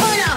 Hola.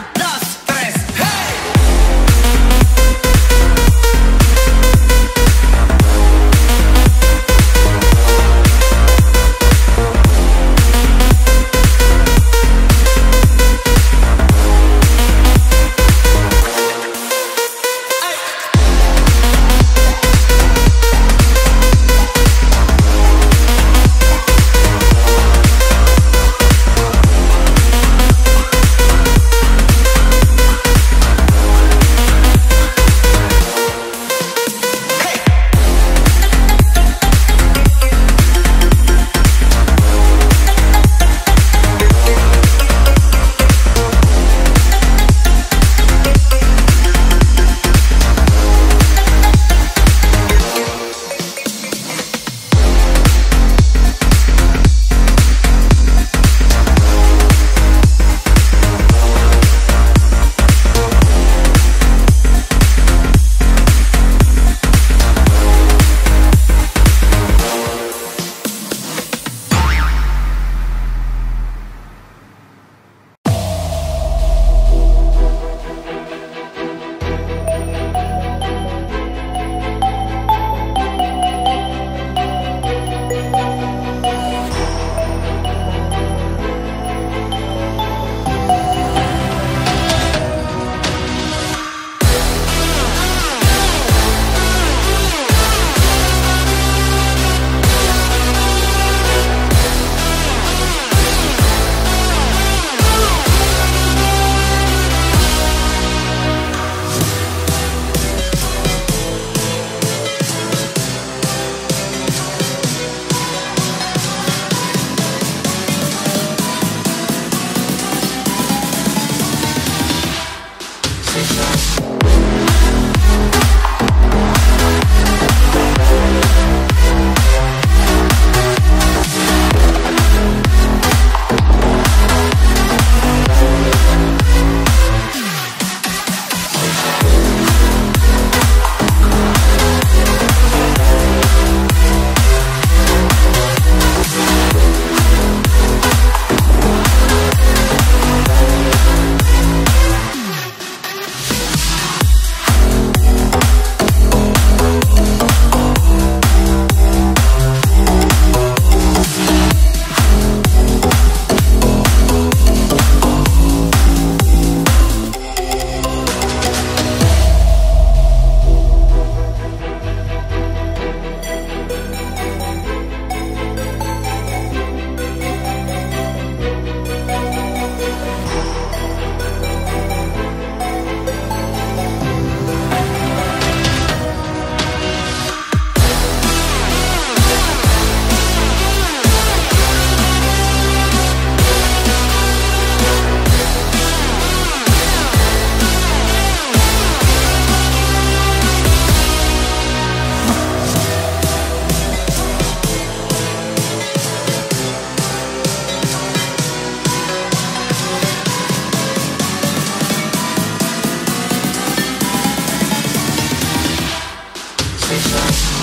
Everything